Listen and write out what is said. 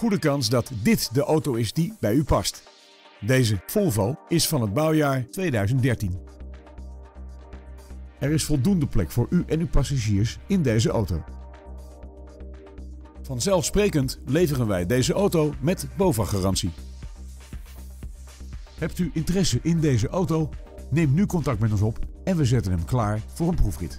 goede kans dat dit de auto is die bij u past. Deze Volvo is van het bouwjaar 2013. Er is voldoende plek voor u en uw passagiers in deze auto. Vanzelfsprekend leveren wij deze auto met BOVAG-garantie. Hebt u interesse in deze auto? Neem nu contact met ons op en we zetten hem klaar voor een proefrit.